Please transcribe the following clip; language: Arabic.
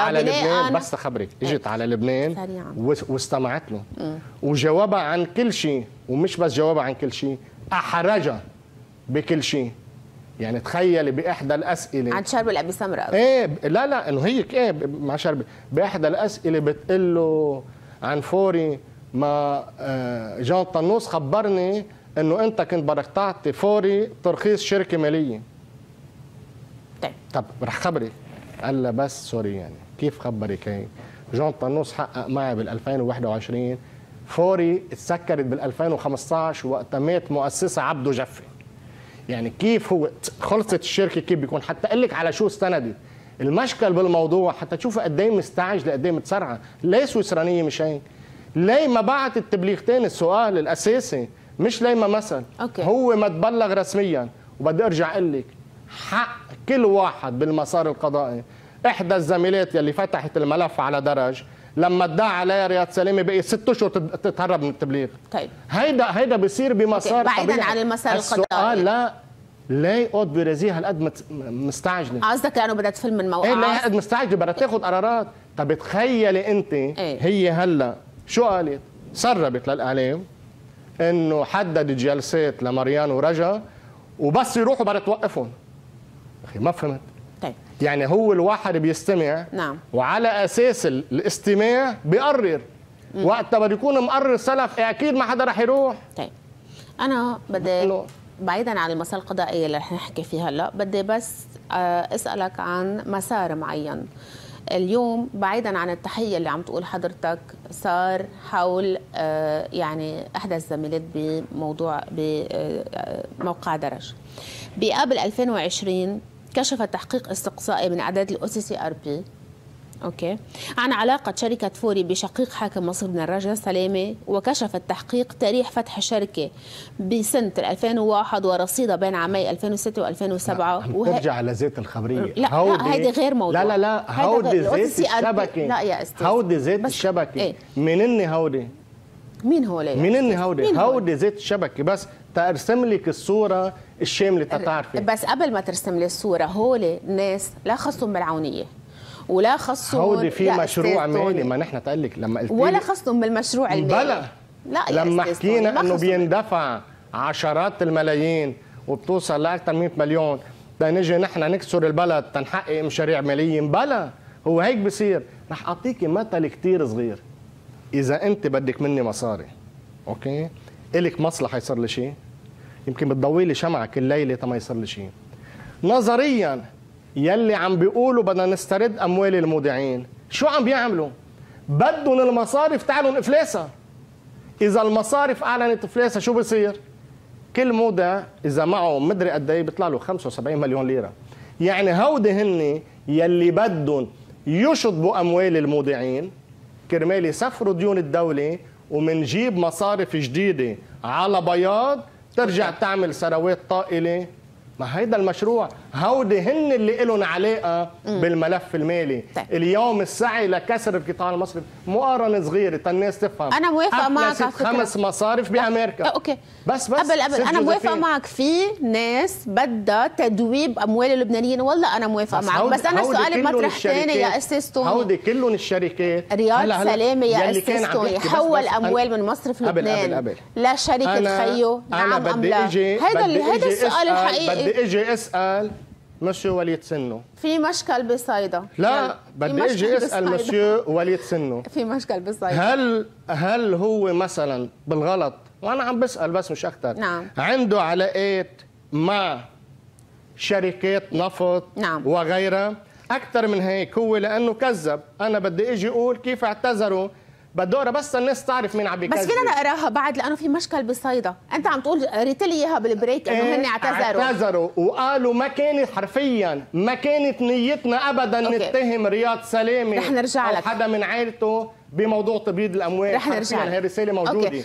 على لبنان. بس خبرك إجت على لبنان واستمعت له وجاوبها عن كل شيء ومش بس جاوبها عن كل شيء أحرجها بكل شيء. يعني تخيلي بإحدى الأسئلة. عن شربل أبي سمرة إيه لا لا إنه هيك إيه مع شربل. بإحدى الأسئلة بتقول له عن فوري ما آه، جان طنوس خبرني إنه أنت كنت بدك تعطي فوري ترخيص شركة مالية. طيب. طب رح خبرك. قال لها بس sorry يعني. كيف خبرك هيك جان طنوس حقق معي بال 2021 فوري اتسكرت بال 2015 وقت مات مؤسسها عبده جفي. يعني كيف هو خلصت الشركة كيف بيكون؟ حتى أقول لك على شو استندت. المشكل بالموضوع حتى تشوفي قد إيه مستعجله قد إيه متسرعة. ليه سويسرانيه مش هيك ليه ما بعت التبليغتين السؤال الأساسي مش ليه ما مثل. okay. هو ما تبلغ رسميا. وبدي أرجع أقول لك حق كل واحد بالمسار القضائي. إحدى الزميلات يلي فتحت الملف على درج لما ادعى عليها رياض سلامه بقي ست أشهر تت- تتهرب من التبليغ. طيب. هيدا هيدا بيصير بمسار بعيداً طبيعي. عن المسار القضائي. السؤال لا ليه قد برازيل هالقد مستعجلة. قصدك لأنه بدها تفل من إيه ليه هالقد مستعجلة بدها تاخذ قرارات. طب تخيلي أنت إيه. هي هلأ شو قالت؟ سربت للاعلام إنه حددت جلسات لمريان ورجا وبس يروحوا بدها توقفهم. أخي ما فهمت. طيب. يعني هو الواحد بيستمع نعم. وعلى أساس ال- الاستماع بيقرر. وقتها بده يكون مقرر سلف إيه أكيد ما حدا رح يروح. طيب. أنا بدي بعيدا عن المسألة القضائية اللي رح نحكي فيها هلأ بدي بس آه، أسألك عن مسار معين. اليوم بعيدا عن التحية اللي عم تقول حضرتك صار حول آه، يعني إحدى الزميلات بموضوع بموقع درج. بقبل 2020 كشف تحقيق استقصائي من إعداد ال OCCRP okay عن علاقة شركة فوري بشقيق حاكم مصرف لبنان رجا سلامة وكشف التحقيق تاريخ فتح الشركة بسنة 2001 ورصيدها بين عامي 2006 و2007 عم ترجع على ذات الخبرية لا، هيدي غير موضوع. لا لا لا هودي RP الشبكة لا يا أستاذ. هودي ذات بس- الشبكة إيه؟ منني هودي مين هو ليه؟ منني هودي؟ هودي ذات الشبكة بس ترسم لك الصورة الشامله تتعرفي. بس قبل ما ترسم لي الصورة هول ناس لا خصهم بالعونية ولا خصهم هودي في مشروع مالي. ما نحن قال لك لما قلت ولا خصهم بالمشروع المالي. بلا لا يا لما حكينا إنه. بيندفع عشرات الملايين وبتوصل لاكثر من 100 مليون تنجي نحن نكسر البلد تنحقق مشاريع مالية. بلا هو هيك بصير. رح أعطيكي مثل كتير صغير. إذا أنت بدك مني مصاري أوكي؟ الك مصلحة يصير لي شيء؟ يمكن بتضوي لي شمعة كل ليلة تما يصير لي شيء. نظريا يلي عم بيقولوا بدنا نسترد أموال المودعين شو عم بيعملوا؟ بدهم المصارف تعلن افلاسها إذا المصارف أعلنت افلاسها شو بصير؟ كل مودع إذا معه مدري قد إيه بيطلع له 75 مليون ليرة. يعني هودي هن يلي بدهم يشطبوا أموال المودعين كرمال يصفروا ديون الدولة ومنجيب مصارف جديدة على بياض ترجع تعمل ثروات طائلة. ما هيدا المشروع. هودي هن اللي لهم علاقة بالملف المالي. طيب. اليوم السعي لكسر القطاع المصرفي مقارنة صغيرة الناس تفهم. أنا موافقة معك على فكرة. خمس مصارف بأمريكا. okay. بس بس قبل قبل. أنا موافقة. معك. في ناس بدها تدويب أموال اللبنانيين. والله أنا موافقة معك. هودي- بس أنا سؤالي بمطرح ثاني يا أستاذ توني هودي كلهم الشركات. رياض سلامة يا أستاذ توني حول أموال من مصرف لبنان. لشركه خيو. نعم أم لا. هيدا إجي السؤال الحقيقي. بدي إجي أسأل مسيو وليد سنو في مشكل بصيدا لا بدي إجي أسأل. مسيو وليد سنو في مشكل بصيدا هل هل هو مثلا بالغلط؟ وأنا عم بسأل بس مش أكثر نعم. عنده علاقات مع شركات نفط نعم. وغيرها؟ أكثر من هيك هو لأنه كذب. أنا بدي إجي أقول كيف اعتذروا اقرا بس الناس تعرف مين عم بيكذب بس فينا نقراها بعد لأنه في مشكل بصيدا أنت عم تقول قريت لي إياها بال break إنه إيه، هن اعتذروا اعتذروا وقالوا ما كانت حرفيا ما كانت نيتنا ابدا okay. نتهم رياض سلامة رح نرجع لك. حدا من عائلته بموضوع تبييض الأموال رح نرجع لك. هي الرساله موجودة okay.